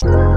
you